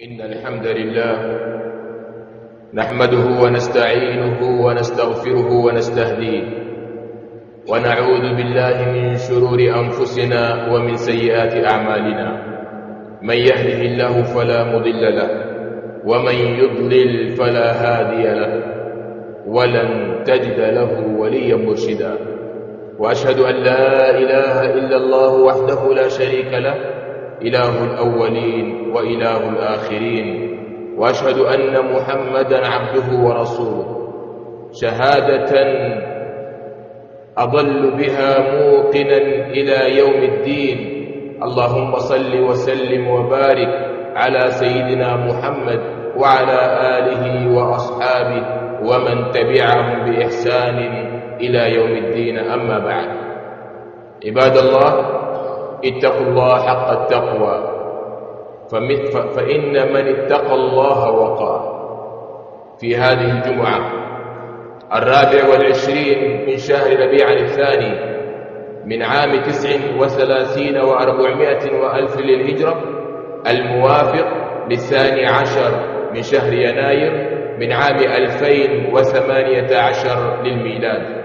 إن الحمد لله نحمده ونستعينه ونستغفره ونستهديه ونعوذ بالله من شرور أنفسنا ومن سيئات أعمالنا. من يهده الله فلا مضل له ومن يضلل فلا هادي له ولن تجد له وليا مرشدا. وأشهد أن لا إله إلا الله وحده لا شريك له إله الأولين وإله الآخرين وأشهد أن محمدا عبده ورسوله. شهادة أضل بها موقنا إلى يوم الدين. اللهم صل وسلم وبارك على سيدنا محمد وعلى آله وأصحابه ومن تبعهم بإحسان إلى يوم الدين. أما بعد عباد الله اتقوا الله حق التقوى. فإن من اتقى الله وقاه في هذه الجمعة الرابع والعشرين من شهر ربيع الثاني من عام تسع وثلاثين وأربعمائة وألف للهجرة الموافق للثاني عشر من شهر يناير من عام ألفين وثمانية عشر للميلاد.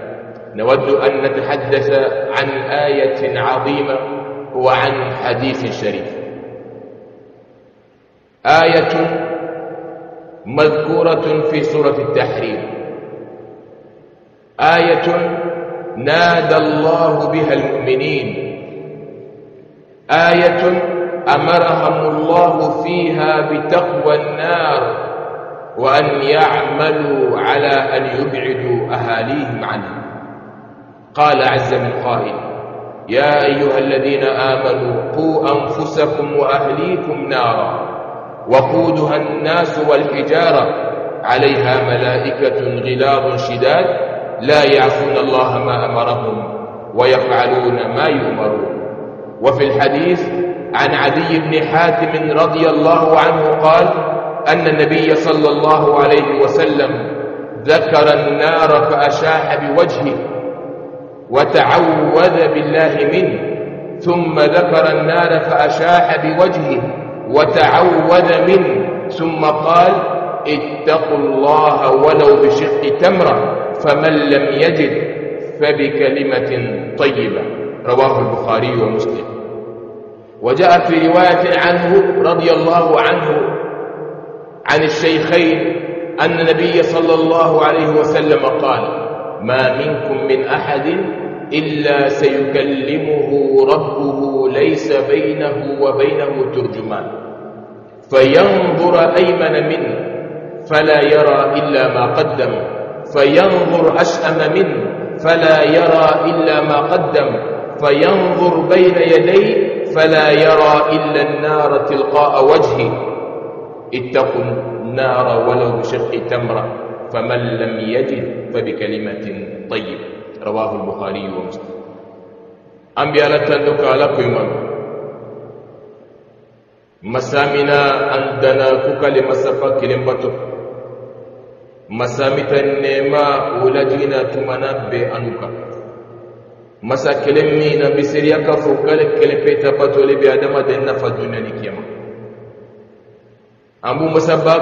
نود أن نتحدث عن آية عظيمة وعن حديث شريف. آية مذكورة في سورة التحريم. آية نادى الله بها المؤمنين. آية أمرهم الله فيها بتقوى النار وأن يعملوا على أن يبعدوا أهاليهم عنها. قال عز من قائل يا أيها الذين آمنوا قوا أنفسكم وأهليكم نارا وقودها الناس والحجارة عليها ملائكة غلاظ شداد لا يعصون الله ما أمرهم ويفعلون ما يؤمرون. وفي الحديث عن عدي بن حاتم رضي الله عنه قال أن النبي صلى الله عليه وسلم ذكر النار فأشاح بوجهه وتعوذ بالله منه. ثم ذكر النار فأشاح بوجهه وتعوذ منه. ثم قال اتقوا الله ولو بشق تمرة فمن لم يجد فبكلمة طيبة. رواه البخاري ومسلم. وجاء في رواية عنه رضي الله عنه عن الشيخين أن النبي صلى الله عليه وسلم قال ما منكم من أحد إلا سيكلمه ربه ليس بينه وبينه ترجمان. فينظر أيمن منه فلا يرى إلا ما قدم. فينظر أشأم منه فلا يرى إلا ما قدم. فينظر بين يديه فلا يرى إلا النار تلقاء وجهه. اتقوا النار ولو بشق تمرة. فمن لم يجد فبكلمة طيبة رواه البخاري ومسلم. أنبياء لتندك على كيمان مسامنا أندنا كوكا لمسافة كلمبتو مسامتا نيما ولجينا تمنا بأنوكا مسا كلمي نبسريا كفو كالي كلمة باتو لبي آدم دين نفا دنيا نكيما أمو مسابا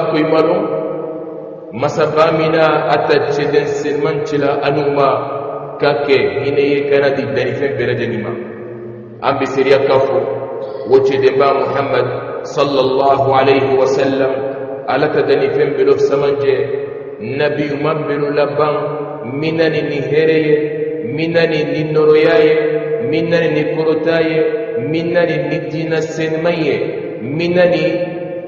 كيمانو مسابا منا أتجدن سلمان چلا أنوما kake hine ye kana di dani fen bere janima an bi siriya kafo wace de ba muhammad sallallahu alaihi wa sallam alata dani fen belo samanje nabi man belo laban minani ni hereye minani ni noroyaye minani ni korotaye minani ni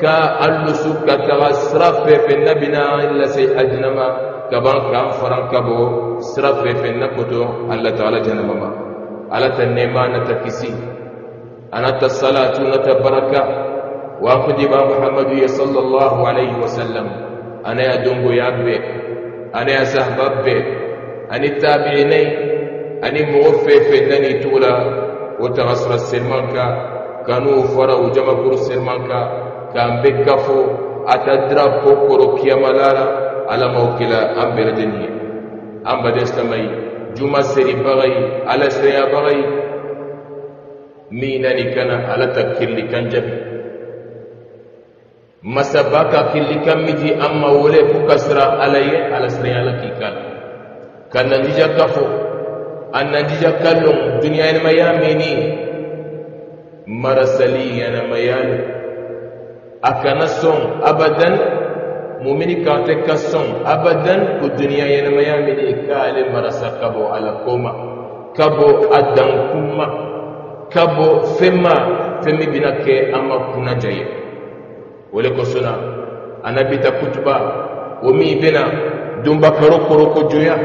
كاللسوك كغسرف في النبينا إلا سي أجنما كبان كان فران كبو سرف في النبوتو الله تعالى جنما ما. على تنما نتكسي. أنا تصلاة نتبركة وأخذ إمام محمد صلى الله عليه وسلم. أنا يا يا أبي أنا يا زهب أبي أنا التابعيني أنا موفي في النني تولى وتغسر السلمانكا. كانوا فرا وجمع كور السلمانكا. Kambe kafo atadra pokoro kiyamalara ala mawkila an bere jeniye an baden silamai juma seri bagai ala siraya bagai mi nani kana ala ta kirli kan jabi masaba ka killi kammiti amma wole ku kasra alaye ala siraya la kikala kan nandija kafo an nandija kallon duniya ne maya meni marasali yana mayalu akana son abadan mumini kante ka son abadan ku duniya yana maya meni kale marasa kabo ala koma kabo adan kuma kabo fema femi bina ke amma kuna jaye wole ko suna anabita kutuba womi bena dumba karo koro ko joya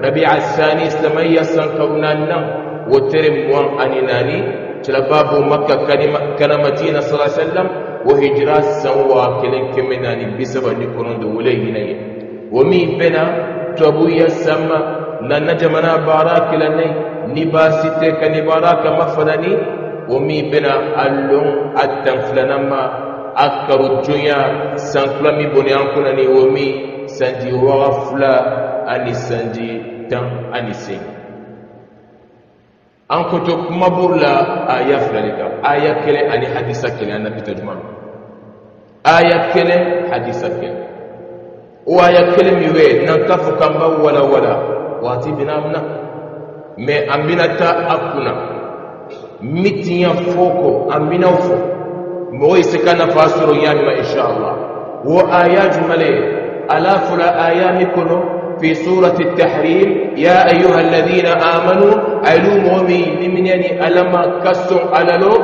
rabi'a sani islamaiya sankaruna nan wotere muwan ani nani cila babu makka kana madina sallallahu alaihi wasallam konondo wole hinaye womi bena tobuya sama nanna jamana bara kilanai ni basite ka ni baraka mafadani womi bena allon attan filanama akaru dunya sankula mi boni an kuna ni womi sanji waga fula ani sanji tan ani sen an koto kuma burla aya fila de kan. Aya kelen ani hadisa kelen an nabita juma do. Aya kelen hadisa kelen. O aya kelen min bɛ n'an t'a fɔ k'an b'a walawala waati bɛ n'an na mɛ an bɛna taa a kunna. Mitiya fɔ kɔ an bɛna o fɔ. Mɔgɔ ye se ka nafa sɔrɔ yalima inshallah o aya jumɛn ala fɔra aya min kɔnɔ في سورة التحريم يا أيها الذين آمنوا ألو مومي لمنيني ألما كسر أللو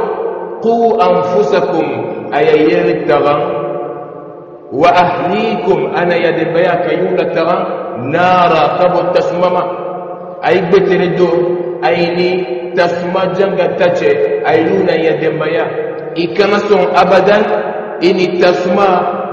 قوا أنفسكم أي يرتغن وأهليكم أنا يد بياك يولتغن نارا قبل تسمما أي بتردو أيني تسمى جنگ تچه أيلونا يد بياك i kana sɔn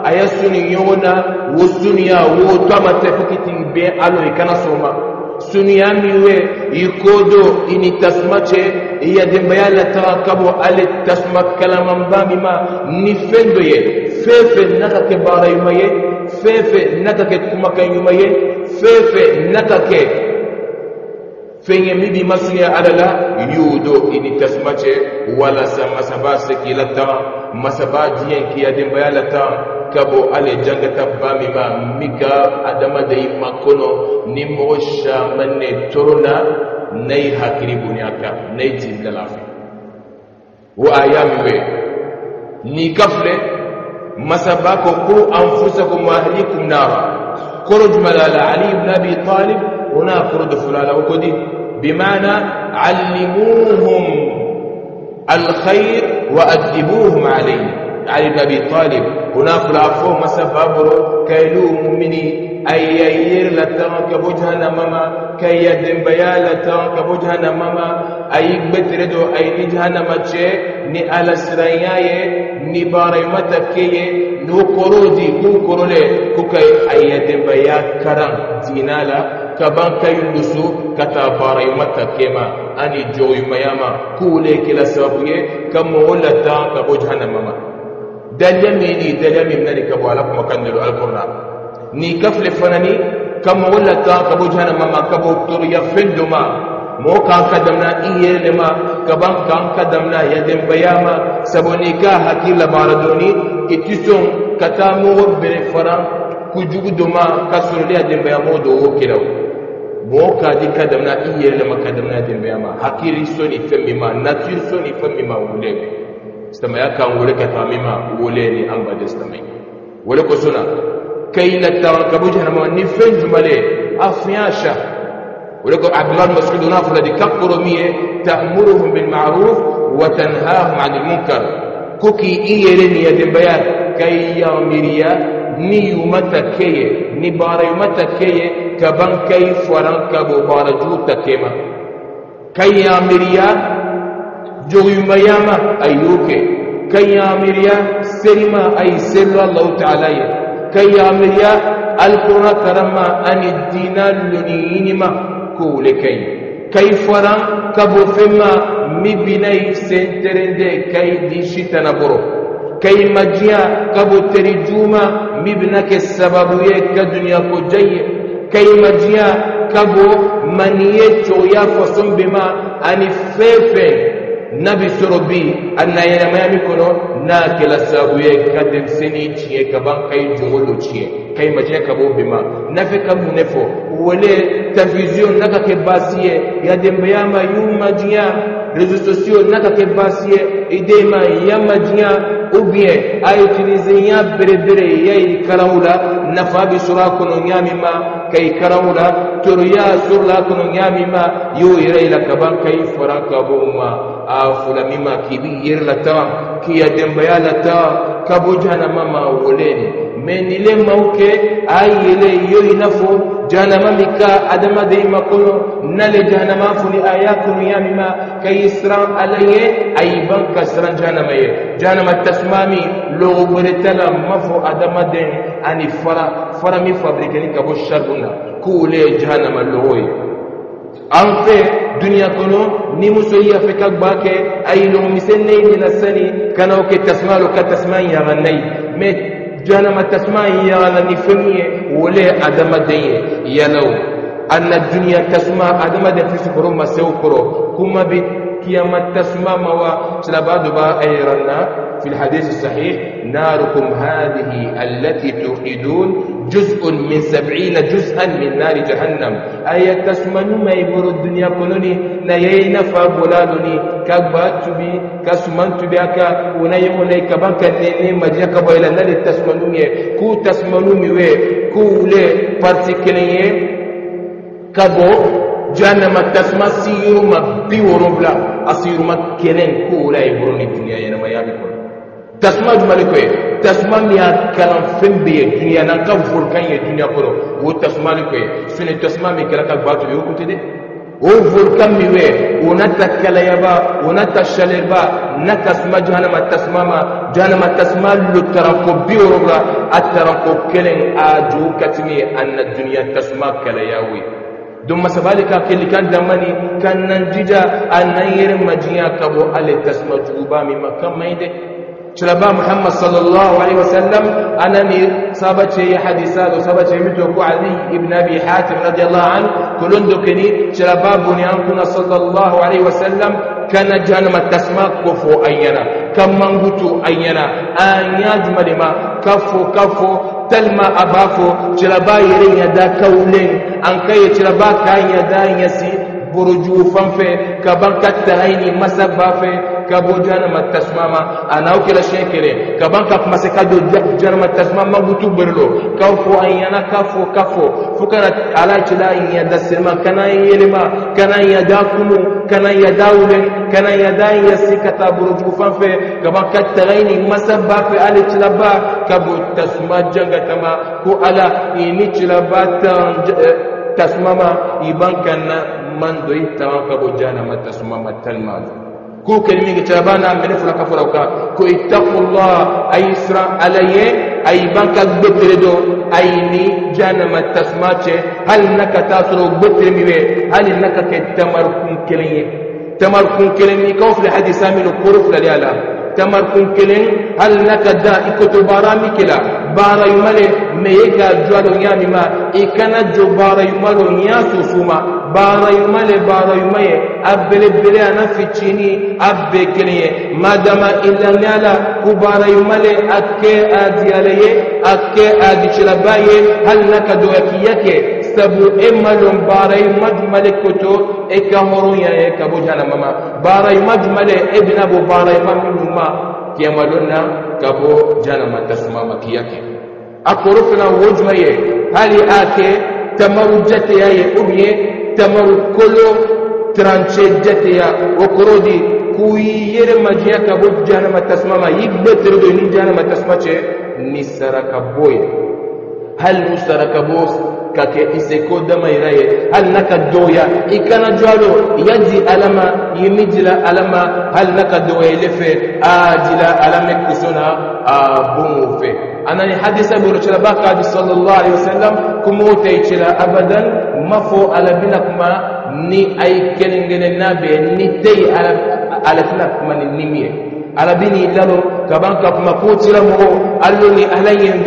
Aya ya suni yona wo suniya wo tama tafikiti be alo ikana soma. Suniya miwe ikodo ini tasmache iya dembaya la tarakabo ale tasma kalaman bami ma ni fendo ye fefe naka ke bara yuma ye fefe naka ke kumakan yuma ye fefe naka ke فين يمبي مسوية على لا يودو إني تسمتش ولا سما سبا سكي لتا ما سبا جين كي أدم بيا لتا كابو على جنگ تبامي ما ميكا أدم دي ما كنو نموشا من ترونا ني هكري بنياكا ني جيم للافي وآيام وي ني كفل ما سبا كو أنفسكم وأهليكم نارا كرج ملالا علي بن أبي طالب هنا فرد فلان وكدي بمعنى علموهم الخير وأدبوهم عليه. علي بن أبي طالب. هناك العفو مسافة كيلو مؤمني يير لتنك بوجهنا ماما. كي يدن بيا لتنك بوجهنا ماما. أي أي بتر دو أي نجهنا متشي ني على سرياي ني باري متكيه نو كروزي كم كرولي كوكاي أي دبيا كرام زينالا كبان كاي نسو كتا باري متكيما أني جوي مياما كولي كلا سابوي كم غلطا كبو جهنم ما. دليا ميني دليا ميني كبو على مكان دلو القرآن. ني كفل فناني كم غلطا كبو جهنم ما كبو تريا فندو mo kan kadamna iyelema kaban kan kadamna yadin bayama saboni ka hakila baradoni itison kata mo bere faran kujugu doma kasurli yadin bayamo do wo kiraw mo ka di kadamna iyelema kadamna yadin bayama hakiri soni femima nature soni femima wule stama ya kan wule ka tamima wule ni amba de stama wule ko suna kai la ta kabu jahannama ni fen jumale ولكن عبد الله المسعود هناك الذي كبر مية تأمرهم بالمعروف وتنهاهم عن المنكر. كوكي إيه لن يدن بيان. كي يأمريا ني يومتا كي ني بارا يومتا كي كبان كي فران كبو بارا جوتا كيما كي يا جو يوم أيوكي كي يأمريا سلما أي سلو الله تعالى. كي يأمريا القرى كرما أن الدين لنينما kuulekay kay fana kabo fenma mi binayi senterende kai di sitana boro. Kai majiya kabo teri juma mi bina kɛ sababu ye ka duniya ko jaye kai majiya kabo maniye cogoya fason ani fɛn fɛn sɔrɔ bi a na yɛlɛmaya min kɔnɔ n'a kɛla sababu ye ka denmisɛnnin tiɲɛ ka ban ka i jogo lo tiɲɛ ka i majɛ ka bɔ bi ma nafe ka mun ne fɔ wele television n'a ka kɛ baasi ye yadenbaya ma y'u majiya réseaux sociaux n'a ka kɛ baasi i ma ya ou bien a utiliser un berebere i karaŋo la nafa be sɔrɔ a kɔnɔ ɲaami ma ka i la toroya sɔrɔla a kɔnɔ ɲaami ma y'o yɛrɛ i la kaban ka i fara ka a fula min ma k'i bi yɛrɛ la ta k'i ya denbaya la ta ka bɔ ma mais ni le maw kɛ a yele yo i n'a fɔ jahanama min ka adamaden ma kɔnɔ n'ale jahanama foni a y'a kɔnɔya min ma ka i siran ala ye a y'i ban ka siran jahanama ye jahanama tasuma min logo wɛrɛ t'a la m'a fɔ adamaden ani fara fara min fabrikɛni ka bɔ sharibun na k'olu ye جانا ما تسمع يا لني ولا أدم الدنيا يا نو أن الدنيا تسمع أدم الدنيا في سكره ما سوكره كم بي كيما تسمع ما وا سلابا دبا أيرنا. في الحديث الصحيح ناركم هذه التي توقدون جزء من سبعين جزءا من نار جهنم. أي تسمنوا ما يبرو الدنيا كلوني؟ نيين فابولانوني كبا تبي كسمان تبي أكا ونيم وني كبان كنيني مجيا كبا إلى نار تسمنوا كو تسمنوا ميوي كو لي بارتيكلين كبو جهنم تسمى سيرما بيورو أسيرما كنين كو لا يبرو الدنيا ينما يابي تسمى جمالي كوي تسمى نيا كلام فين بي دنيا نكا فوركان دنيا كرو و تسمى لي كوي سني تسمى مي كلاك باتو يو كوتي دي أو فوركان مي وي ونتا كلايبا ونتا شاليبا نكا سما جهنم تسمى ما؟ جهنم تسمى لو ترانكو بيورغا. اترانكو كلين آجو كاتمي أن الدنيا تسمى كلاياوي دوما سبالي كاكي كان دماني كان ننجيجا. أنا يرم مجيا كابو ألي جوبا مما كان ميدي. Dɛ شلبا محمد صلى الله عليه وسلم أنا صابت شيء حديثات وصابت شيء متوقع علي ابن أبي حاتم رضي الله عنه كلون دكني شلبا بنيانكنا صلى الله عليه وسلم كان جهنم تسمى كفو أينا كم منغتو أينا أن يجمل ما كفو كفو تلما أبافو شلبا يرين شلبا كاين يدا يسي برجو فنفه كبان كتغيني مسبا فيه ka bo janama tasuma ma a n'aw kɛra siɲɛ kelen ka ban ka kuma se ka don janama tasuma magutu berelo k'a fɔ a ɲɛna k'a fɔ k'a fɔ fo kana ala cila ɲɛda selima kana yelema kana ɲɛda kunu kana ɲɛda wulen kana ɲɛda ɲɛsi ka taa borojugu fan fɛ ka ban ka taga ni masaba fɛ ale cilaba ka bon tasuma janga tama ko ala i ni cilaba tan تسمم يبان كان من دوي تمام كبو جانا ما تسمم تلما كو كلمة تابانا من فلا كفر أو كو اتقوا الله أي سر عليه أي بان بتردو أي ني جانا ما تسمم هل نك تاسرو بتردو هل نك تمر كلمة تمر كلمة كوف لحد سامي لكورف لليالا تمر كن كلين هل نك دا إكتو بارامي كلا بارا يمالي ميكا جوالو يامي ما إكنا جو بارا يمالو نياسو سوما. بارا يمالي بارا يمالي أبلي بلي أنا في تشيني أبلي كلي ما دام إلا نالا كبارا يمالي أكي آدي عليه أكي آدي شلا باي هل نك دو أكي يكي سبو باري مجمل كتو إكهرو يا إكبو جنمما باري مجمل ابن أبو باري ممنما كيمالنا كبو جنم تسمام كيكي أقرفنا وجمي هل آكي تمرو جتي يا أبي تمرو كلو ترانشي جتي وكرودي kuyere majiya ka bo janama tasuma ma i gbɛtere do ni janama tasuma cɛ ni saraka bo ye hali n'u saraka bo kake iseko dama iraye hal naka doya ikana jwalo yaji alama yimijila alama hal naka doya lefe ajila alame kusona a bungu fe anani hadisa biro chila baka sallallahu alaihi wasallam kumuta ichila abadan mafo ala bina kuma ni ay kelengene nabe ni tey ala ala tana kuma ni nimiye ala bini lalo kaban ka kuma ko tira mo allo ni alayen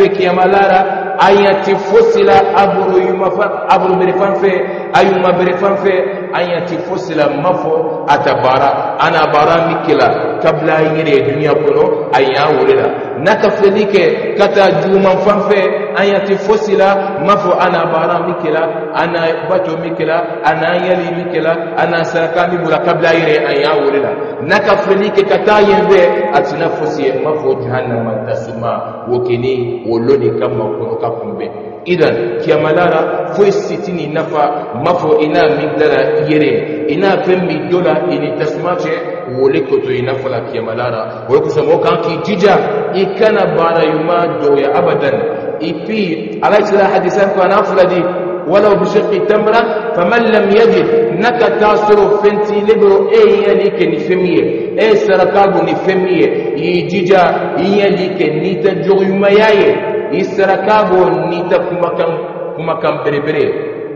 a yati fosi la aburu yuma fan aburu bere fan fɛ a yuma bere fan fɛ ayati fusila mafo atabara. Ana bara mikila. Kabla yire dunya kono aya wurila naka felike kata juma fanfe ayati fusila mafo ana bara mikila. Ana bato mikila ana yali mikila ana saraka mibula. Kabla yire aya wurila naka felike kata yembe atina fusiye mafo jahannama tasuma. Wokini woloni kama kono kakumbe idan kiamalara foyi sitini nafa mafo ina migdara yere ina fen mi dola ini tasuma cɛ wole koto ina fala kiamalara wole kosɔn mɔgɔ k'i jija i kana baara ɲuman dɔgɔya abadan et puis ala sira hadisan ko ana fila di ولو بشق تمرة فمن لم يجد نكا تاسرو فنتي لبرو اي يليك نفمية اي سرقابو نفمية يجيجا يليك نيتا جوغي ميايه i i sara kaago n'i ta kumakan kumakan berebere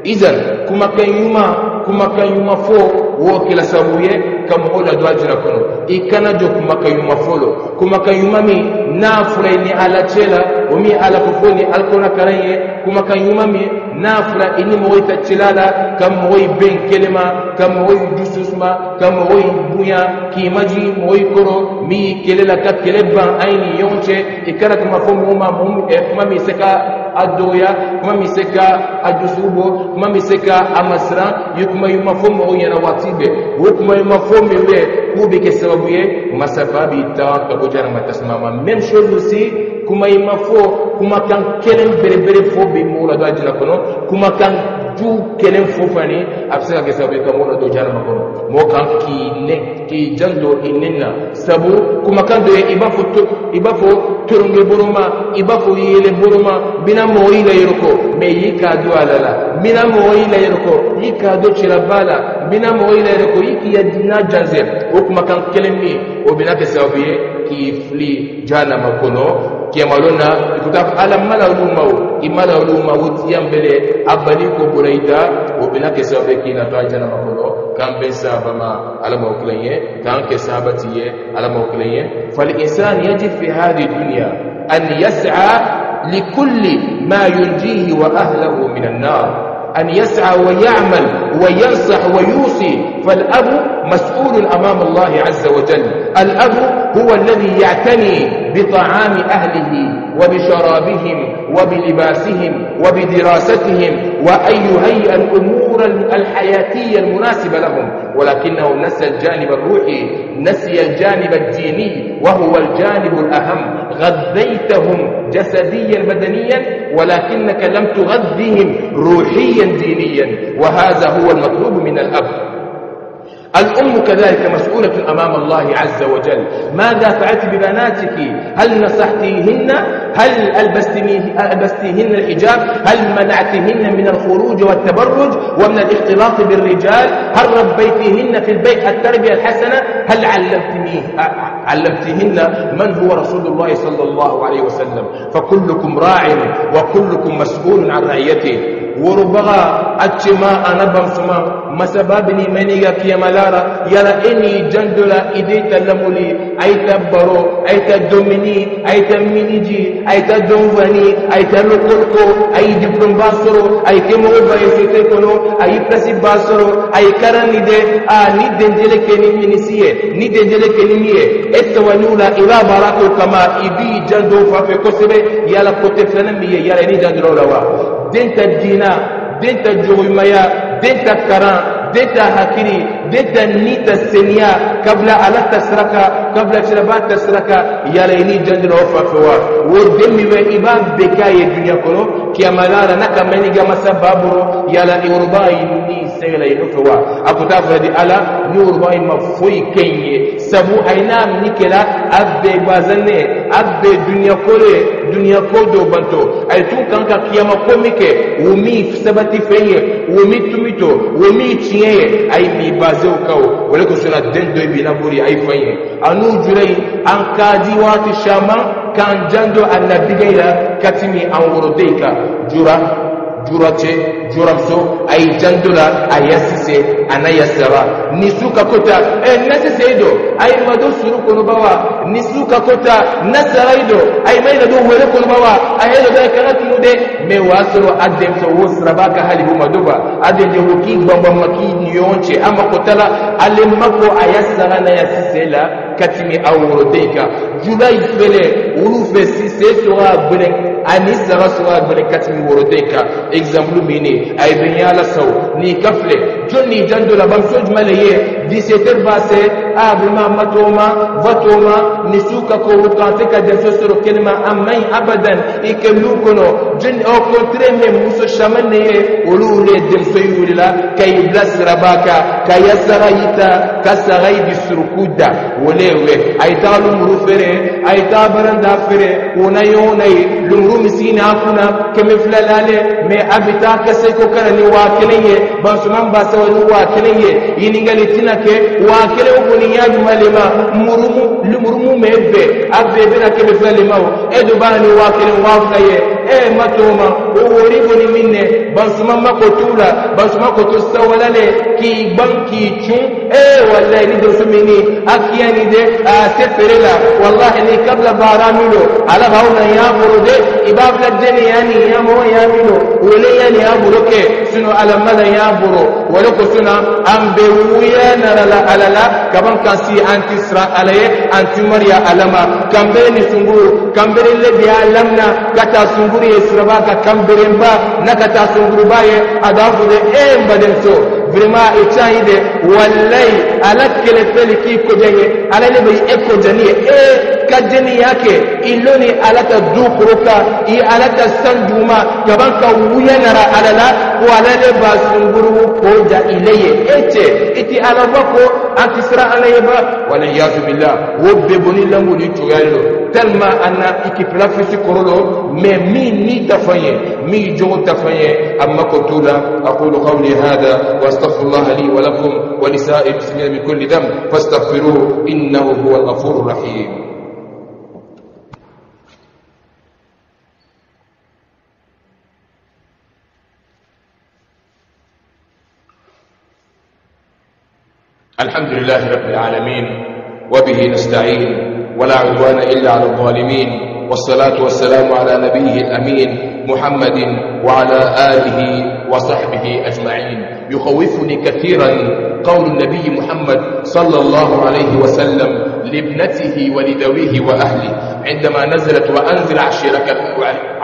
izan kumakan ɲuman kumakan ɲuman fo wo kila sababu ye ka adu la do a jira kono. I kana jo kumaka yuma folo kumaka yuma mi min n'a fɔra ni ala cɛ la o min ala ko fo ni kumaka yuma ye kumakan ɲuma min n'a fɔra i ni mɔgɔ ta cila la ka mɔgɔ i ben kelema ka mɔgɔ i dusu suma ka mɔgɔ i bonya k'i maji mɔgɔ koro kɔrɔ min y'i kele la ka kɛlɛ ban an ye ni ɲɔgɔn cɛ i kana kuma fɔ mɔgɔ ma kuma min se ka a dɔgɔya kuma min se ka a dusu bɔ kuma min se ka a mɔgɔw ɲɛna waati bɛɛ o kuma ɲuman fɔ min bɛ k'u bɛ kɛ sababu ye masaba b'i ta ka bɔ jahanama tasuma ma même chose aussi kuma ɲuman fɔ kumakan kelen berebere fɔ bi mɔgɔw la don a jina kɔnɔ kumakan ju kelen fo fani a bɛ se ka kɛ sababu ye ka mɔgɔ la don jahanama kɔnɔ mɔgɔ kan k'i jando k'i i nin na sabu kumakan dɔ ye i b'a fɔ i b'a fɔ toronge boroma i b'a fɔ yele boroma bina mɔgɔ yi la yɔrɔ kɔ mɛ i k'a don a la la bina mɔgɔ yi la yɔrɔ kɔ i k'a cɛlaba la bina mɔgɔ yi la yɔrɔ kɔ i k'i ya dina janzɛ o kumakan kelen min o bina kɛ sababu ye k'i fili jahanama kɔnɔ kiyamalo na ikuta ala mala olu ma o i mala olu ma o tiyan i وبنا كسبة كينا تاجنا ما كلو كم بسابة ما على ما أكلينه كم كسبة تية على ما أكلينه فالإنسان يجب في هذه الدنيا أن يسعى لكل ما ينجيه وأهله من النار أن يسعى ويعمل وينصح ويوصي فالأب مسؤول أمام الله عز وجل. الأب هو الذي يعتني بطعام أهله وبشرابهم وبلباسهم وبدراستهم وأن يهيئ الأمور الحياتية المناسبة لهم. ولكنه نسى الجانب الروحي نسي الجانب الديني وهو الجانب الأهم. غذيتهم جسديا بدنيا ولكنك لم تغذهم روحيا دينيا. وهذا هو المطلوب من الأب. الأم كذلك مسؤولة أمام الله عز وجل. ماذا فعلت ببناتك؟ هل نصحتيهن؟ هل ألبستيهن الحجاب؟ هل منعتهن من الخروج والتبرج ومن الاختلاط بالرجال؟ هل ربيتهن في البيت التربية الحسنة؟ هل علمتهن من هو رسول الله صلى الله عليه وسلم؟ فكلكم راع وكلكم مسؤول عن رعيته. وربغا أتشما أنا بمسما مسبابني منيغا كيمالالا يلا إني جندلا إديت اللمولي أيتا برو أيتا دوميني أيتا مينيجي أيتا دومفاني أيتا لوكولكو. أي دبلوم باسرو أي كمو بايسيتي كونو أي بلاسي باسرو أي كاراني دي آه ني دنجل كني منسيه ني دنجل كني ميه اتوانولا إلا باراكو كما إبي جندو فافي كسبه يلا كوتي فنمية يلا ني جندرو لوا. denta dina denta jogoymaya denta karan denta hakiri denta nita seniya kabla ala tasraka kabla shiraba tasraka yala den ta jogoɲumaya dentro ta karan ini jandira o fafewa wo demmi we iba beka ye dunya kono kiyamalala naka maniga masa baburo yala iwruba ni segla ino fewa akuta fadi ala ni urba ma foyi kenye sabu aina nikela abbe bazanne abbe dunya kore dunya ko do banto ay tun kan ka kiyama ko mike wumi sabati feye wumi tumito wumi tiye ay mi bazew kaw yeye aibi bazeu kao wala kusura dendo ibi naburi aifanye anu jurei ankaji wati shama kan jando annabigaila katimi anwurudika jura jurace juramso a ye janto la a yasise a yasara ni su ka kota e nasise do a ye mado suru kɔnɔba wa ni su ka kota nasara yi do a ye mayina do wele kɔnɔba wa a ye dɔ bɛ kana tunu de mɛ o y'a sɔrɔ a denmuso wo siraba ka hali o ma do ba a denmuso k'i gbɔngbɔn ma k'i ni cɛ a ma kota la ale ma ko a yasara na yasise la ka tɛmɛ a woroden kan juba yi fɛlɛ olu fɛ sise sɔgɔ a gbɛrɛ ani sara sɔgɔ a gbɛrɛ ka tɛmɛ woroden kan e exemple mene ay ben yala saw ni kafle jonni jando la bam soj malaye 17h passé abima matoma vatoma nisuka ko wukafika jaso soro kelma amai abadan ike lukono jin au contraire même muso shamanne ye olu le dem so yulila kay blasra baka kay saraita kasarai bisurukuda wolewe aita lumuru fere aita baranda fere wona yona lumuru misina kuna kemifla lale me abita kasai ko kana ni wa kelenye ba suman ba sawani wa kelenye yiningali tina tinake wa kele ko ni ya malema murumu lumurumu mebe abbe bena keme fulalema edo bana ni wa kele wa faye e matoma o wori goni minne ban suman mako tula ban suman ko to sawalale ki banki chun e wallahi ni do sumini akiyani de a seferela wallahi ni kabla baramilo ala bauna ya burode ibabla deni yani ya mo ya mino wole yani ya buroke sino alamala ya buro wole ko suna ambe wuya narala alala kaban kasi anti sra alaye anti mariya alama kambere ni sunguru kambere le dia lamna kata sunguru yesraba ka kambere mba na kata sunguru baye adafu de e mbaden vraiment etan ide wallahi ala kele feli ki ko jenye ala ne be e ko jani e ka jani yake iloni ala ta dukuruka i ala ta sanduma yaban ka wuya nara ala la ko ala ne ba sunguru ko ja ileye ete iti ala ba ko antisra ala yeba wala yazu billah wo be boni langu ni tugalo tellement anna ikipla fisi korolo mais mi ni tafanye mi jogo tafanye amma ko tula aqulu qawli hada واستغفر الله لي ولكم ولسائر المسلمين من كل ذنب فاستغفروه انه هو الغفور الرحيم الحمد لله رب العالمين وبه نستعين ولا عدوان إلا على الظالمين. والصلاة والسلام على نبيه الأمين محمد وعلى آله وصحبه أجمعين. يخوفني كثيرا قول النبي محمد صلى الله عليه وسلم لابنته ولذويه وأهله عندما نزلت وأنزل عشيرتك,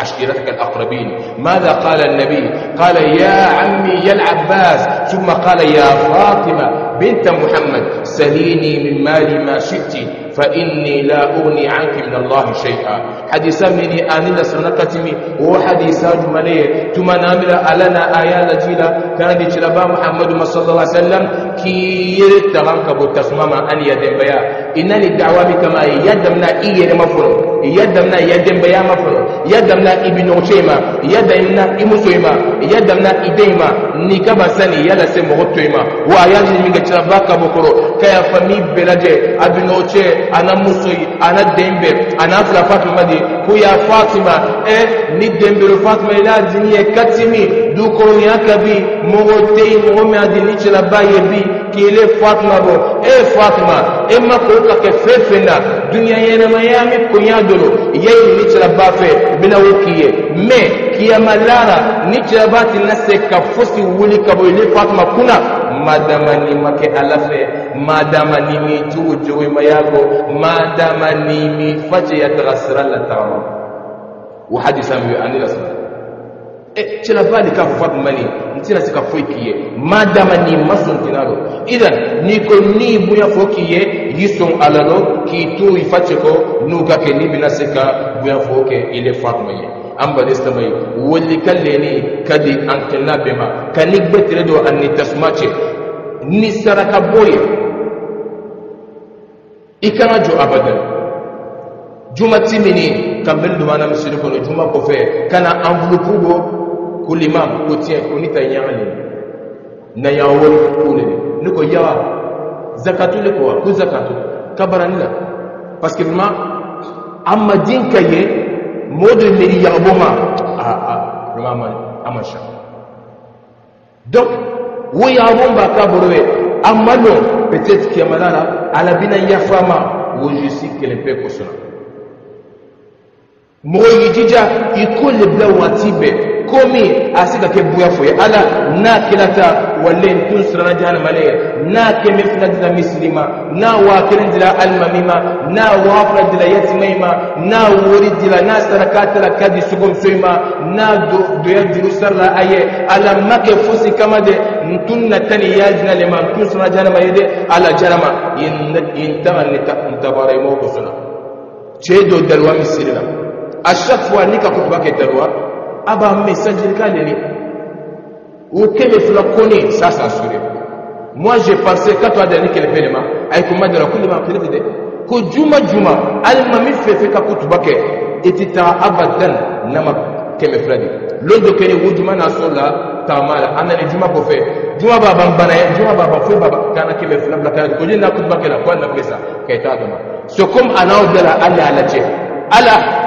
عشيرتك الأقربين. ماذا قال النبي؟ قال يا عمي يا العباس. ثم قال يا فاطمة بنت محمد سليني من مالي ما شئت فإني لا أغني عنك من الله شيئا. حديثا مني آنلا سنقتمي وحديثا جمالية ثم نامل ألنا آيات جيلا كان دي تلبا محمد صلى الله عليه وسلم كي يرتغنك بتسمام أن يدن بيا. إنني الدعوة كما يدمنا إيه مفرو يدمنا يدن بيا مفرو يدمنا na i bi ɲɔgɔn i na i i den ni ka sani yala se mɔgɔ to wa a y'a ɲini min kɛ cira ba ka bɔ kɔrɔ. Ka y'a fami bɛɛ lajɛ a bi a na muso a na den bɛɛ a n'a fila fatima de ko ya fatima ɛ ni den bɛrɛ fatima i n'a dini ye kati min dukɔrɔniya ka bi mɔgɔ tɛ mɔgɔ min a di ni cira ba ye bi kile fatima bɔ. E fatima e ma ko ka kɛ fɛn fɛn na. Duniya ɲɛnamaya min koɲa dolo i y'a ɲini cira ba fɛ bɛna o kiye. Me mais ni jabati tɛna se ka fosi wuli ka bɔ ile fatuma madama ni make alafe madama ni mi cogo cogo i madama ni mi facɛ ya sira la tagama hadisa min anila an e cila bali ka fo fatu mali n tɛna se ka foyi ni ma sɔn idan n'i ko ni bonya fɔ k'i ye y'i k'i to i fa cɛ kɔ n'i bɛna se ka bonya fɔ kɛ i le fatuma ye an wali ka leni ka di an kɛlɛla bɛɛ ma ni saraka bɔ ye i kana juma timini kambe ndo maana kono juma kofe kana enveloppe ko limam ko tiɲɛ ko ni ta ɲagali na ya wari ko ne ne ko yawa zakatu le ko wa? Ko zakatu. Kabarani la. Parce que ma an ma din ka ye mɔɔ de meri yagabɔ ma. A a ma ma a ma sa donc wo yabon ba ka borowe amma non peut-être kiyamala la ala bina yafama wo jusi kelen pe kosona mɔgɔ y'i jija i le bila waati bɛɛ komi a se ka kɛ buya fo ye ala n'a kɛra ta walen tun siranna jahanama le n'a kɛmɛ fila dila misiri ma n'a waa kelen dila alimami ma n'a waa fila dila yatima ma n'a wori dila n'a saraka tara ka di sogomuso ma n'a doya juru sarala a ye ala ma kɛ fosi kama de n tun na tan ni y'a dina le ma n tun siranna jahanama ye de ala jarama yen taga ne tabara ye mɔgɔ kosɔn na cɛ dɔ daliwa misiri la à chaque fois ni ka kutuba kɛ daliwa aba messagerie ni ukeme flakoni sasa asure moi j'ai pensé ka to adani kele pele ma. Ay ko de ko juma juma al mami fefe ka kutuba ke abadan nama keme fladi londo kene wujuma na sola tamala anani juma ko fe juma baba mbana ya juma baba fe baba kana keme flabla kana ko jinna kutuba la kwa na pesa kaita dama so ala ala che ala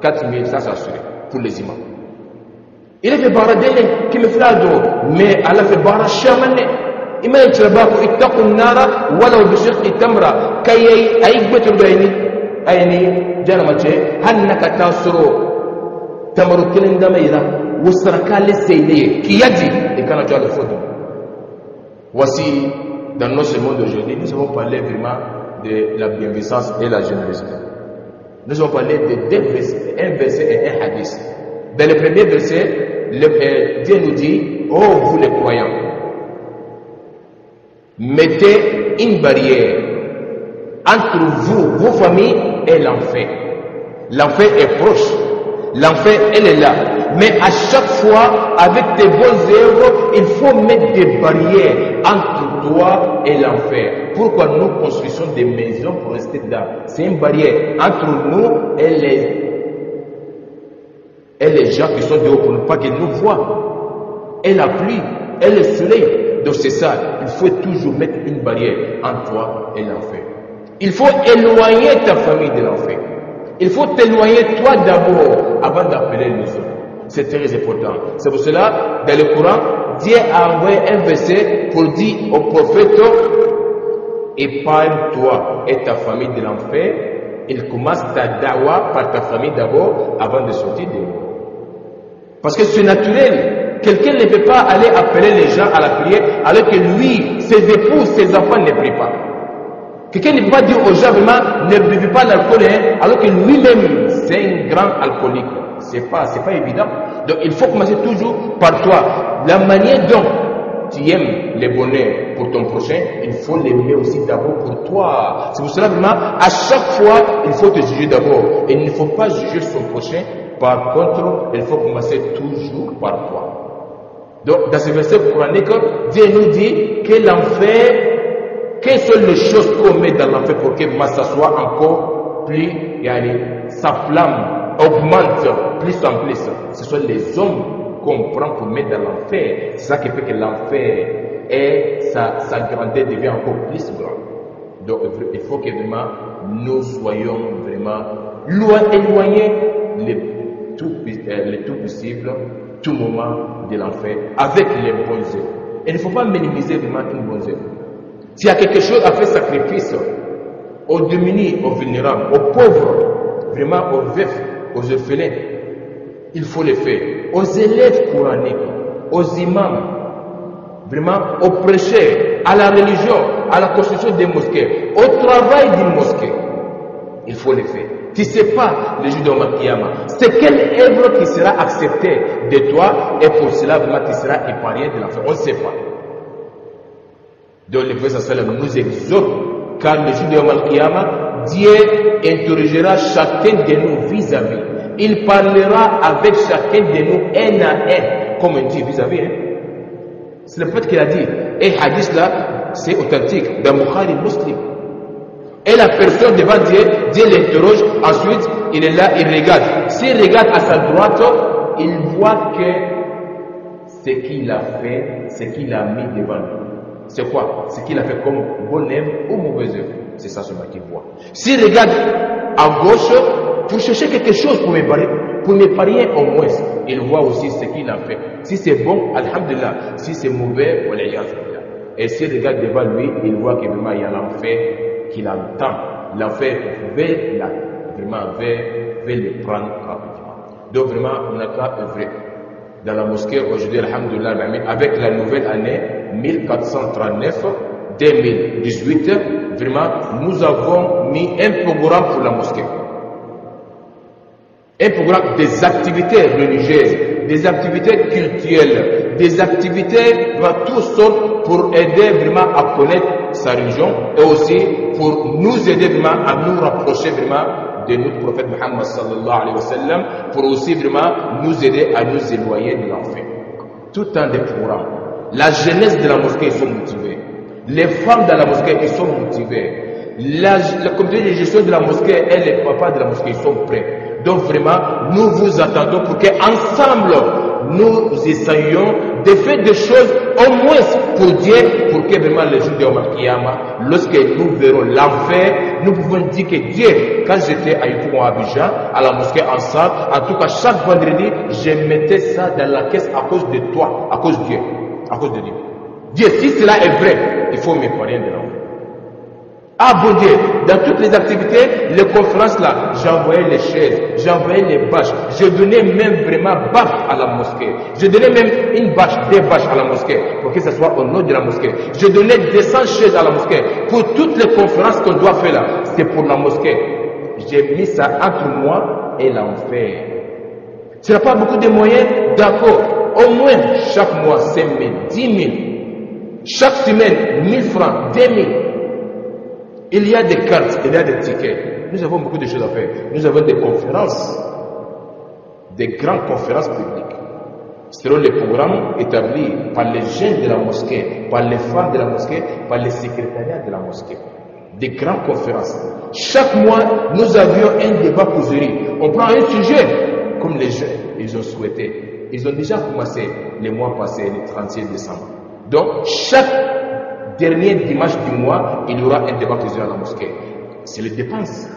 4 000, ça c'est assuré pour les imams. Il fait bara dele kime fila dɔrɔn mais ala fait bara caman dɛ a a voici dans notre monde aujourd'hui nous avons parlé vraiment de la bienveillance et la générosité. Nous avons parlé de deux versets, un verset et un hadith. Dans le premier verset, le, Dieu nous dit, oh vous les croyants, mettez une barrière entre vous, vos familles et l'enfer. L'enfer est proche. L'enfer, elle est là. Mais à chaque fois, avec tes bonnes œuvres, il faut mettre des barrières entre toi et l'enfer. Pourquoi nous construisons des maisons pour rester là C'est une barrière entre nous et les, et les gens qui sont dehors pour ne pas qu'ils nous voient. Et la pluie, et le soleil. Donc c'est ça, il faut toujours mettre une barrière entre toi et l'enfer. Il faut éloigner ta famille de l'enfer. Il faut t'éloigner toi d'abord avant d'appeler les autres. C'est très important. C'est pour cela, dans le Coran, Dieu a envoyé un verset pour dire au prophète, épargne-toi et ta famille de l'enfer. Il commence ta dawa par ta famille d'abord avant de sortir de. Parce que c'est naturel. Quelqu'un ne peut pas aller appeler les gens à la prière alors que lui, ses époux, ses enfants ne prient pas. Quelqu'un ne peut pas dire aux gens vraiment ne buvez pas l'alcool hein, alors que lui-même c'est un grand alcoolique. C'est pas, pas évident. Donc il faut commencer toujours par toi. La manière dont tu aimes les bonheurs pour ton prochain, il faut l'aimer aussi d'abord pour toi. C'est pour cela vraiment, à chaque fois, il faut te juger d'abord. Et il ne faut pas juger son prochain. Par contre, il faut commencer toujours par toi. Donc, dans ce verset coranique, Dieu nous dit que l'enfer quelles sont les choses qu'on met dans l'enfer pour que Massa soit encore plus, yani, sa flamme augmente plus en plus? Ce sont les hommes qu'on prend pour mettre dans l'enfer. C'est ça qui fait que l'enfer et sa, sa grandeur devient encore plus grande. Donc il faut que vraiment nous soyons vraiment loin, éloignés le tout, le tout possible, tout moment de l'enfer, avec les bonnes œuvres. Et il ne faut pas minimiser vraiment une bonne œuvre. S'il y a quelque chose à faire sacrifice aux démunis, aux vulnérables, aux pauvres, vraiment aux veufs, aux orphelins, il faut le faire. Aux élèves coraniques, aux imams, vraiment aux prêcheurs, à la religion, à la construction des mosquées, au travail d'une mosquée, il faut le faire. Tu ne sais pas le jour de Makiyama. C'est quelle œuvre qui sera acceptée de toi et pour cela, vraiment, tu seras épargné de l'enfer. On ne sait pas. Donc le prophète nous exhorte, car le jour de Yom Dieu interrogera chacun de nous vis-à-vis. Il parlera avec chacun de nous un à un, comme on dit vis-à-vis. Hein? C'est le fait qu'il a dit. Et hadith là, c'est authentique. Dans Bukhari. Et la personne devant Dieu, Dieu l'interroge. Ensuite, il est là, il regarde. S'il regarde à sa droite, il voit que ce qu'il a fait, ce qu'il a mis devant lui. C'est quoi? Ce qu'il a fait comme bon œuvre ou mauvaise œuvre. C'est ça seulement qu'il voit. S'il regarde à gauche, pour chercher quelque chose pour m'épargner, pour m'épargner au moins, il voit aussi ce qu'il a fait. Si c'est bon, Alhamdulillah. Si c'est mauvais, Et s'il regarde devant lui, il voit que vraiment il y a l'enfer qu'il entend. L'enfer veut, la, vraiment, veut, veut le prendre rapidement. Donc vraiment, on n'a pas œuvré. Dans la mosquée, aujourd'hui, Alhamdulillah, avec la nouvelle année 1439, 2018, vraiment, nous avons mis un programme pour la mosquée un programme des activités religieuses, des activités culturelles, des activités dans tout sortes pour aider vraiment à connaître sa religion et aussi pour nous aider vraiment à nous rapprocher vraiment de notre prophète Muhammad sallallahu alayhi wa sallam, pour aussi vraiment nous aider à nous éloigner de l'enfer. Tout un des. La jeunesse de la mosquée, ils sont motivés. Les femmes dans la mosquée, ils sont motivés. La, la communauté de gestion de la mosquée et les papas de la mosquée, ils sont prêts. Donc vraiment, nous vous attendons pour qu'ensemble, nous essayions de faire des choses au moins pour Dieu, pour que vraiment le jour de Omar lorsque nous verrons l'enfer, nous pouvons dire que Dieu, quand j'étais à Yopougon Abidjan, à la mosquée ensemble, en tout cas chaque vendredi, je mettais ça dans la caisse à cause de toi, à cause de Dieu, à cause de Dieu. Dieu, si cela est vrai, il faut me de l'enfer. Ah bon Dieu, dans toutes les activités, les conférences là, j'envoyais les chaises, j'envoyais les bâches, je donnais même vraiment bâche à la mosquée. Je donnais même une bâche, des bâches à la mosquée, pour que ce soit au nom de la mosquée. Je donnais des 100 chaises à la mosquée. Pour toutes les conférences qu'on doit faire là, c'est pour la mosquée. J'ai mis ça entre moi et l'enfer. Tu n'as pas beaucoup de moyens, d'accord. Au moins chaque mois 5 000, 10 000. Chaque semaine 1000 francs, 2 000. Il y a des cartes, il y a des tickets. Nous avons beaucoup de choses à faire. Nous avons des conférences, des grandes conférences publiques. Selon les programmes établis par les jeunes de la mosquée, par les femmes de la mosquée, par les secrétariats de la mosquée. Des grandes conférences. Chaque mois, nous avions un débat causerie. On prend un sujet, comme les jeunes, ils ont souhaité. Ils ont déjà commencé les mois passés, le 36 décembre. Donc, chaque dernier dimanche du mois, il y aura un débat président à la mosquée. C'est les dépenses.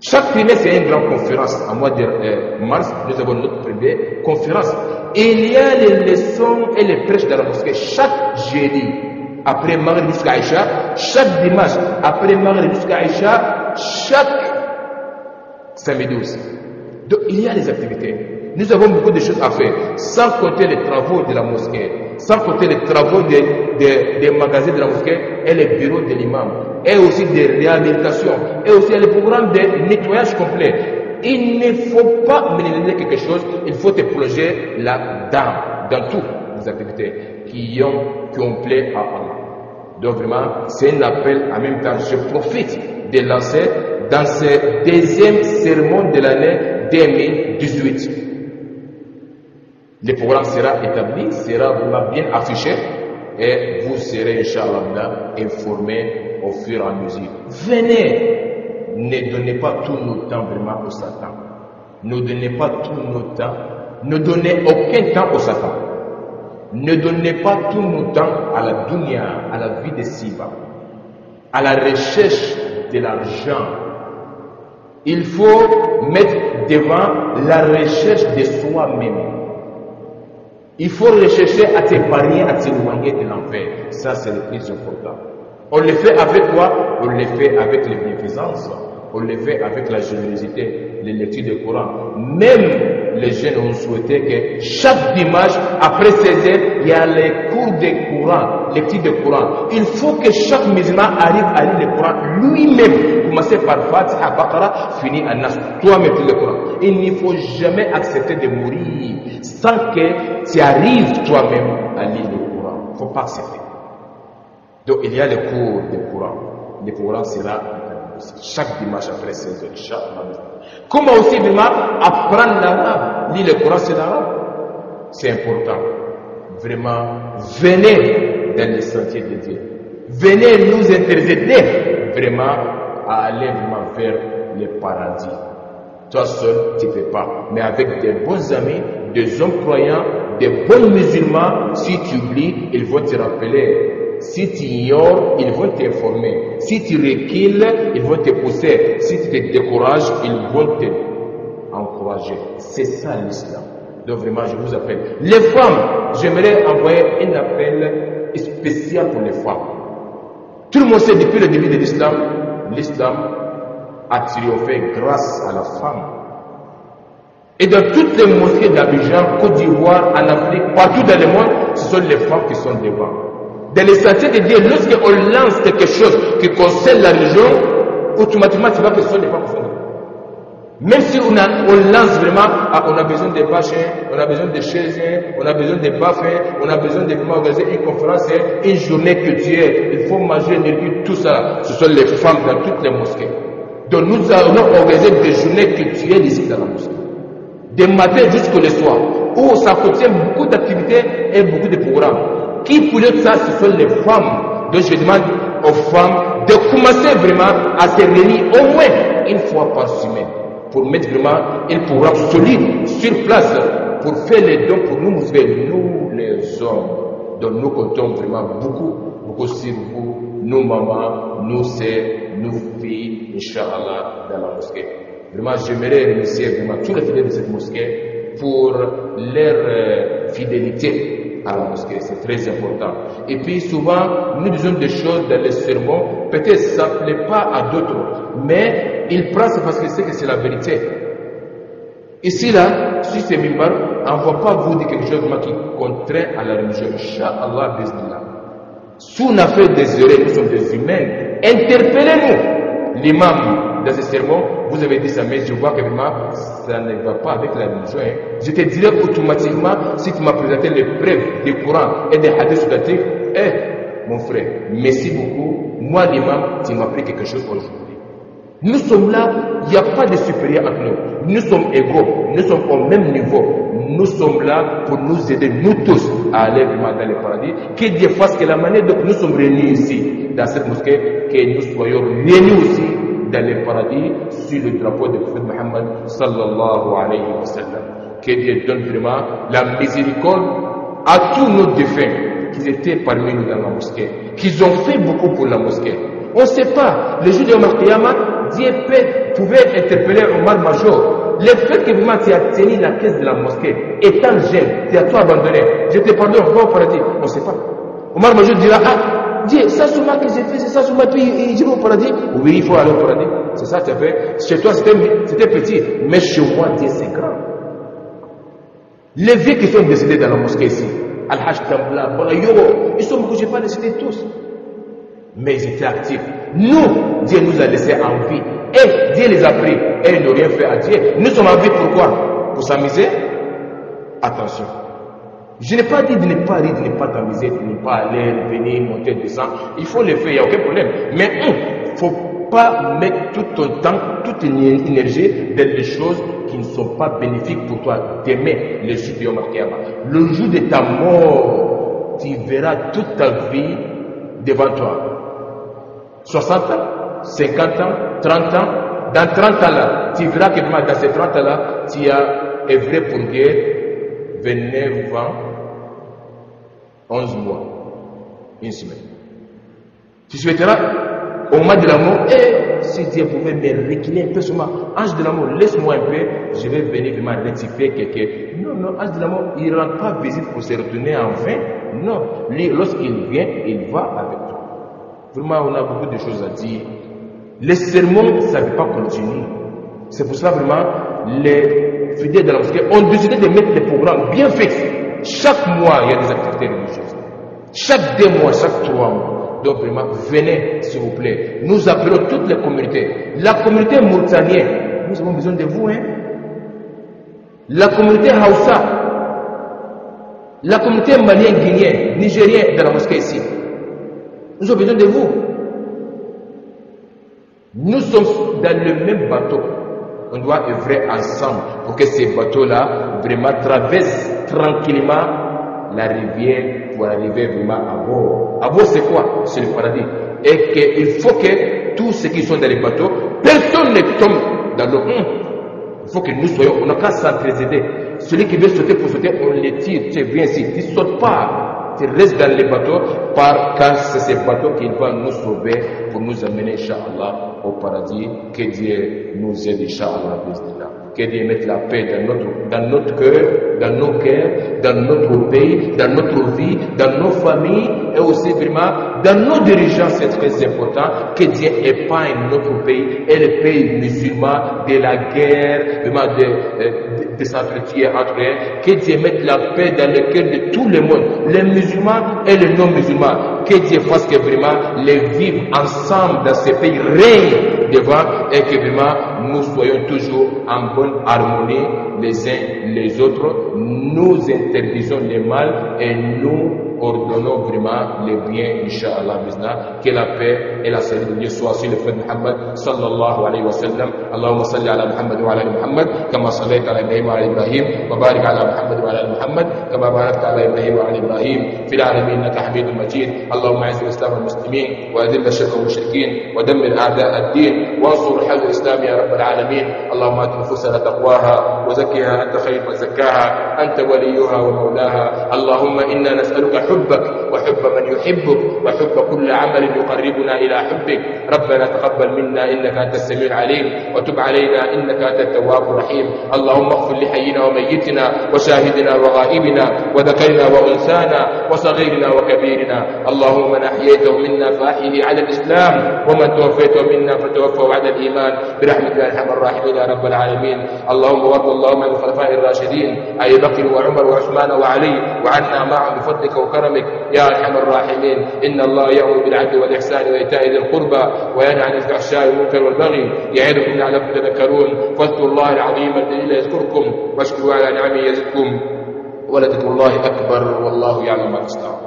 Chaque trimestre, c'est une grande conférence. En mois de euh, mars, nous avons notre première conférence. Il y a les leçons et les prêches dans la mosquée chaque jeudi, après Maghrib jusqu'à Aïcha, chaque dimanche, après Maghrib jusqu'à Aïcha, chaque samedi aussi. Donc, il y a des activités. Nous avons beaucoup de choses à faire, sans compter les travaux de la mosquée sans compter les travaux des, magasins de la mosquée et les bureaux de l'imam, et aussi des réhabilitations, et aussi les programmes de nettoyage complet. Il ne faut pas minimiser quelque chose, il faut te plonger là-dedans, dans toutes les activités qui ont, qui ont à Allah. Donc vraiment, c'est un appel en même temps. Je profite de lancer dans ce deuxième sermon de l'année 2018 le programme sera établi, sera bien affiché et vous serez, Inch'Allah, informés au fur et à mesure. Venez, ne donnez pas tout notre temps vraiment au Satan. Ne donnez pas tout notre temps. Ne donnez aucun temps au Satan. Ne donnez pas tout notre temps à la dunya, à la vie de Siba, à la recherche de l'argent. Il faut mettre devant la recherche de soi-même. Il faut rechercher à t'épargner, à t'éloigner de l'enfer. Ça, c'est le plus important. On le fait avec quoi? On le fait avec les bienfaisances. On le fait avec la générosité, les du Coran. Même les jeunes ont souhaité que chaque dimanche, après 16 heures, il y a les cours de Coran, lecture de Coran. Il faut que chaque musulman arrive à lire le Coran lui-même. Commencer par Fatiha, Baqarah, finir à Nas. Toi-même, le Coran. Il ne faut jamais accepter de mourir sans que tu arrives toi-même à lire le Coran. Il ne faut pas accepter. Donc il y a le cours de Coran. Le Coran sera chaque dimanche après 16 heures. Comment aussi vraiment apprendre l'arabe Lire le Coran c'est l'arabe C'est important. Vraiment, venez dans le sentier de Dieu. Venez nous intercéder vraiment à aller vraiment vers le paradis. Toi seul, tu ne peux pas. Mais avec des bons amis, des hommes croyants, des bons musulmans, si tu oublies, ils vont te rappeler. Si tu ignores, ils vont t'informer. Si tu recules, ils vont te pousser. Si tu te décourages, ils vont te encourager. C'est ça l'islam. Donc vraiment, je vous appelle. Les femmes, j'aimerais envoyer un appel spécial pour les femmes. Tout le monde sait depuis le début de l'islam, l'islam a triomphé grâce à la femme. Et dans toutes les mosquées d'Abidjan, Côte d'Ivoire, en Afrique, partout dans le monde, ce sont les femmes qui sont devant. Dans les sentiers de Dieu, lorsqu'on lance quelque chose qui concerne la religion, automatiquement tu vois que ce qui sont devant. Même si on, a, on lance vraiment, ah, on a besoin de bâchins, on a besoin de chaises, on a besoin de baffins, on a besoin de vraiment organiser une conférence, une journée que Dieu, il faut manger, nourrir, tout ça. Ce sont les femmes dans toutes les mosquées. Donc nous allons organiser des journées culturelles ici dans la mosquée. Des matins jusqu'au soir, où ça contient beaucoup d'activités et beaucoup de programmes. Qui pilote ça, ce sont les femmes. Donc je demande aux femmes de commencer vraiment à se réunir au moins une fois par semaine pour mettre vraiment un programme solide sur place pour faire les dons pour nous musulmans, nous les hommes. Donc nous comptons vraiment beaucoup, beaucoup sur vous, nos mamans, nos sœurs, nos filles, Inch'Allah, dans la mosquée. Vraiment, j'aimerais remercier vraiment tous les fidèles de cette mosquée pour leur euh, fidélité à la mosquée. C'est très important. Et puis souvent, nous disons des choses dans les sermons, peut-être ça ne plaît pas à d'autres, mais il prend c'est parce qu'il sait que c'est la vérité. Ici, là, sur ces mimbar, on ne va pas vous dire quelque chose qui contraint à la religion. Inch'Allah, bismillah. Si on a fait des erreurs, nous sommes des humains, interpellez-nous. L'imam, dans ce sermon, vous avez dit ça, mais je vois que vraiment, ça ne va pas avec la religion. Hein. Je te dirais automatiquement, si tu m'as présenté les preuves des Coran et des hadiths sudatifs, eh, mon frère, merci beaucoup. Moi, l'imam, tu m'as pris quelque chose aujourd'hui. Nous sommes là, il n'y a pas de supérieur entre nous. Nous sommes égaux, nous sommes au même niveau. Nous sommes là pour nous aider, nous tous, à aller vraiment dans le paradis. Que Dieu fasse que la manière dont nous sommes réunis ici, dans cette mosquée, que nous soyons réunis aussi dans paradis sur le drapeau de prophète Muhammad sallallahu alayhi wa sallam. Que Dieu donne vraiment la miséricorde à tous nos défunts qui étaient parmi nous dans la mosquée, qui ont fait beaucoup pour la mosquée. On ne sait pas, le jour de Omar Dieu pouvait interpeller Omar Major. Le fait que vraiment tu as tenu la caisse de la mosquée, étant jeune, tu as tout abandonné, je te pardonne, va au paradis. On ne sait pas. Omar Major dira, ah, Dieu, ça moi que j'ai fait, c'est ça c'est moi, puis il va au paradis. Oui, il faut aller au paradis. C'est ça tu as fait. Chez toi c'était petit, mais chez moi Dieu c'est grand. Les vieux qui sont décédés dans la mosquée ici, Al-Hajj Tambla, ils sont beaucoup, je n'ai pas décédé tous mais ils étaient actifs. Nous, Dieu nous a laissés en vie. Et Dieu les a pris. Et ils n'ont rien fait à Dieu. Nous sommes en vie pourquoi Pour s'amuser? Attention. Je n'ai pas dit de ne pas rire, de ne pas t'amuser, de ne pas aller, venir, monter, descendre. Il faut le faire, il n'y a aucun problème. Mais il ne faut pas mettre tout ton temps, toute ton énergie dans des choses qui ne sont pas bénéfiques pour toi. Demain, le jour de Yom Le jour de ta mort, tu verras toute ta vie devant toi. 60 ans, 50 ans, 30 ans. Dans 30 ans là, tu verras que dans ces 30 ans là, tu as œuvré pour Dieu 29 ans, 11 mois, une semaine. Tu souhaiteras au moment de l'amour, et si Dieu pouvait me réquiner un peu sur moi, ange de l'amour, laisse-moi un peu, je vais venir vraiment rectifier quelqu'un. Non, non, ange de l'amour, il ne rend pas visite pour se retourner en vain. Non, lorsqu'il vient, il va avec toi. Vraiment, on a beaucoup de choses à dire. Les sermons, ça ne veut pas continuer. C'est pour cela, vraiment, les fidèles de la mosquée ont décidé de mettre des programmes bien fixes. Chaque mois, il y a des activités religieuses. Chaque deux mois, chaque trois mois. Donc, vraiment, venez, s'il vous plaît. Nous appelons toutes les communautés. La communauté mauritanienne, nous avons besoin de vous, hein. La communauté Hausa, la communauté malienne, guinéenne, nigérienne de la mosquée ici. Nous avons besoin de vous. Nous sommes dans le même bateau. On doit œuvrer ensemble pour que ces bateaux-là vraiment traversent tranquillement la rivière pour arriver vraiment à bord. À bord, c'est quoi? C'est le paradis. Et qu'il faut que tous ceux qui sont dans les bateaux, personne ne tombe dans l'eau. Il faut que nous soyons, on n'a qu'à s'entraider. Celui qui veut sauter pour sauter, on le tire. Tu viens ici, tu ne sautes pas. Tu restes dans les bateaux, par, car c'est ces bateaux qui vont nous sauver pour nous amener, Inch'Allah, au paradis. Que Dieu nous aide, Inch'Allah, que Dieu mette la paix dans notre, cœur, dans nos cœurs, dans notre pays, dans notre vie, dans nos familles et aussi vraiment dans nos dirigeants, c'est très important. Que Dieu épargne notre pays et le pays musulman de la guerre, vraiment de, de, de s'entretien entre eux. Que Dieu mette la paix dans le cœur de tout le monde, les musulmans et les non-musulmans. Que Dieu fasse que vraiment les vivre ensemble dans ce pays règne devant et que vraiment nous soyons toujours en bonne harmonie les uns les autres. Nous interdisons le mal et nous ordonnons vraiment les biens, Inch'Allah, que la paix et la salut de Dieu soient sur le frère Muhammad sallallahu alayhi wa sallam. Allahumma salli ala Muhammad wa ala Muhammad, kama sallaita ala Ibrahim wa ala Ibrahim, wa barik ala Muhammad wa ala Muhammad, kama barakta ala Ibrahim wa ala Ibrahim, في العالمين انك حميد مجيد، اللهم اعز الاسلام والمسلمين واذل الشرك والمشركين ودمر اعداء الدين وانصر حل الاسلام يا رب العالمين، اللهم ات نفوسنا تقواها وزكها انت خير من زكاها، انت وليها ومولاها، اللهم أنا نسالك حبك وحب من يحبك وحب كل عمل يقربنا إلى حبك. ربنا تقبل منا إنك أنت السميع العليم وتب علينا إنك أنت التواب الرحيم. اللهم اغفر لحينا وميتنا وشاهدنا وغائبنا وذكرنا وأنثانا وصغيرنا وكبيرنا. اللهم من أحييته منا فأحيه على الإسلام ومن توفيته منا فتوفه على الإيمان. برحمتك يا أرحم الراحمين يا رب العالمين. اللهم وارض اللهم عن الخلفاء الراشدين أبي بكر وعمر وعثمان وعلي وعنا معهم بفضلك وكرمك. يا أرحم الراحمين. إن الله يأمر بالعدل والإحسان وإيتاء ذي القربى وينهى عن الفحشاء والمنكر والبغي يعظكم لعلكم تذكرون. فاذكروا الله العظيم الجليل يذكركم واشكروا على نعمه يزدكم. ولذكر الله أكبر والله يعلم ما تصنعون.